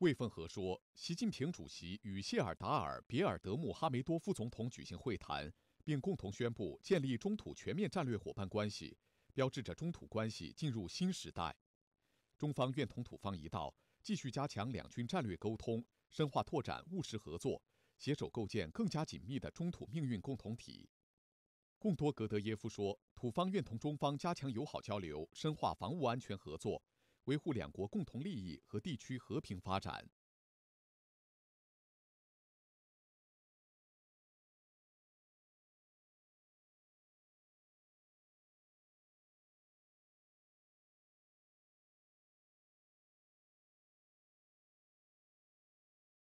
魏凤和说，习近平主席与谢尔达尔·别尔德穆哈梅多夫总统举行会谈，并共同宣布建立中土全面战略伙伴关系，标志着中土关系进入新时代。中方愿同土方一道，继续加强两军战略沟通，深化拓展务实合作，携手构建更加紧密的中土命运共同体。贡多格德耶夫说，土方愿同中方加强友好交流，深化防务安全合作，维护两国共同利益和地区和平发展。